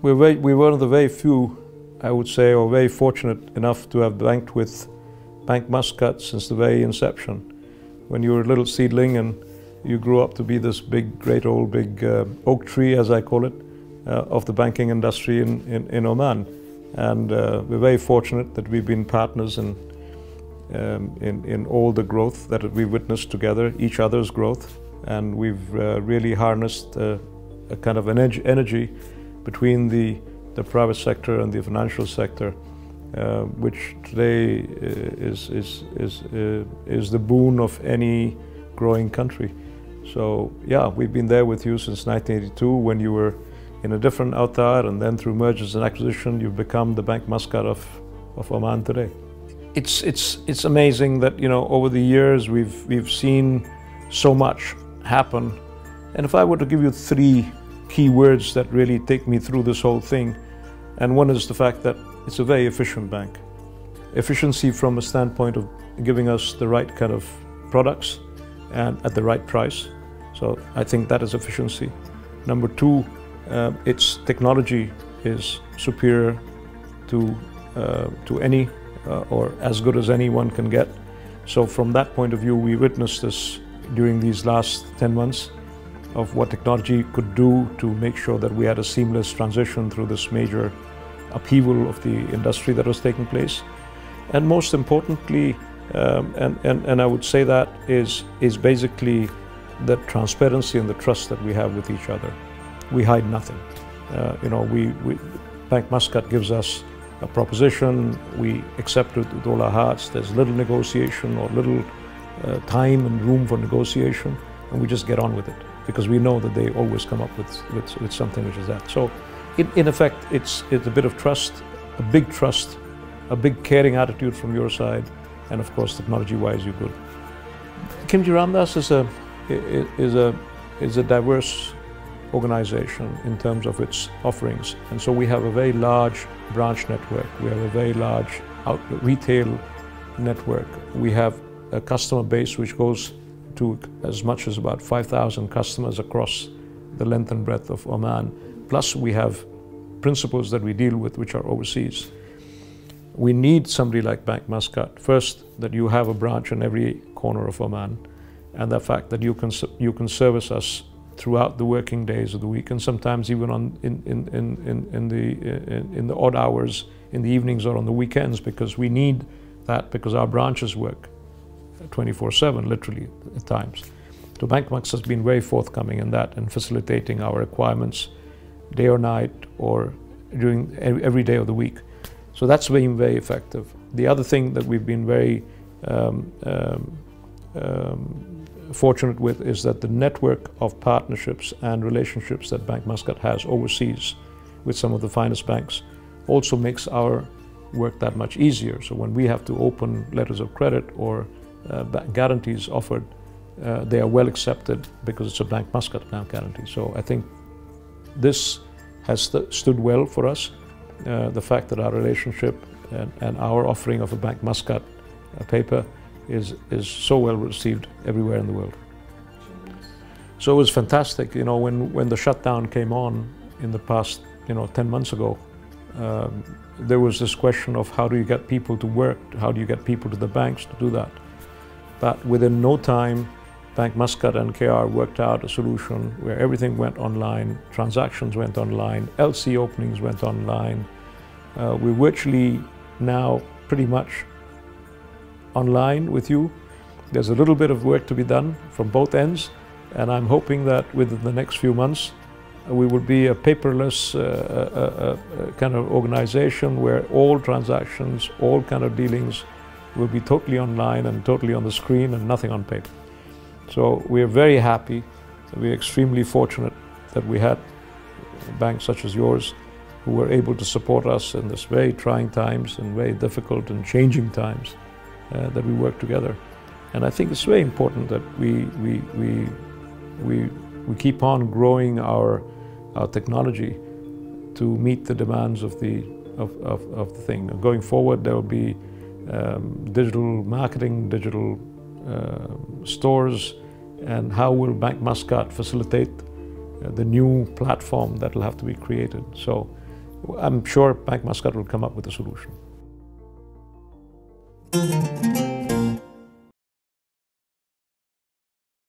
we're, very, we're one of the very few, I would say, or very fortunate enough to have banked with Bank Muscat since the very inception. When you were a little seedling and you grew up to be this big, great old big uh, oak tree, as I call it, uh, of the banking industry in, in, in Oman. And uh, we're very fortunate that we've been partners in, um, in, in all the growth that we've witnessed together, each other's growth. And we've uh, really harnessed uh, a kind of an energy between the, the private sector and the financial sector, uh, which today is, is, is, is the boon of any growing country. So yeah, we've been there with you since 1982 when you were in a different avatar and then through mergers and acquisition you've become the Bank Muscat of, of Oman today. It's, it's, it's amazing that you know over the years we've, we've seen so much happen and if I were to give you three key words that really take me through this whole thing and one is the fact that it's a very efficient bank. Efficiency from a standpoint of giving us the right kind of products and at the right price. So I think that is efficiency. Number two, uh, its technology is superior to, uh, to any uh, or as good as anyone can get. So from that point of view, we witnessed this during these last 10 months of what technology could do to make sure that we had a seamless transition through this major upheaval of the industry that was taking place. And most importantly, um, and, and, and I would say that is, is basically the transparency and the trust that we have with each other. We hide nothing. Uh, you know, we, we, Bank Muscat gives us a proposition, we accept it with all our hearts. There's little negotiation or little uh, time and room for negotiation, and we just get on with it because we know that they always come up with, with, with something which is that. So, in, in effect, it's, it's a bit of trust, a big trust, a big caring attitude from your side, and of course technology-wise you're good. Khimji Ramdas is a is a is a diverse organization in terms of its offerings, and so we have a very large branch network. We have a very large retail network. We have a customer base which goes to as much as about 5,000 customers across the length and breadth of Oman. Plus, we have principals that we deal with which are overseas we need somebody like Bank Muscat. First, that you have a branch in every corner of Oman, and the fact that you can you can service us throughout the working days of the week, and sometimes even on in in in, in, the in, in the odd hours in the evenings or on the weekends, because we need that because our branches work 24/7, literally at times. So Bank Muscat has been very forthcoming in that and facilitating our requirements day or night or during every day of the week. So that's been very effective. The other thing that we've been very um, um, um, fortunate with is that the network of partnerships and relationships that Bank Muscat has overseas with some of the finest banks also makes our work that much easier. So when we have to open letters of credit or guarantees offered, uh, they are well accepted because it's a Bank Muscat bank guarantee. So I think this has st stood well for us. Uh, the fact that our relationship and, and, our offering of a Bank Muscat uh, paper is, is so well received everywhere in the world. So it was fantastic, you know, when, when the shutdown came on in the past, you know, 10 months ago, um, there was this question of how do you get people to work, how do you get people to the banks to do that. But within no time, Bank Muscat and KR worked out a solution where everything went online, transactions went online, LC openings went online. Uh, we're virtually now pretty much online with you. There's a little bit of work to be done from both ends, and I'm hoping that within the next few months, uh, we will be a paperless uh, uh, uh, uh, kind of organization where all transactions, all kind of dealings will be totally online and totally on the screen and nothing on paper. So we are very happy. We're extremely fortunate that we had banks such as yours who were able to support us in this very trying times and very difficult and changing times uh, that we work together. And I think it's very important that we, we, we, we, we keep on growing our, our technology to meet the demands of the, of, of, of the thing. Going forward, there will be um, digital marketing, digital uh, stores, and how will Bank Muscat facilitate uh, the new platform that will have to be created. So I'm sure Bank Muscat will come up with a solution.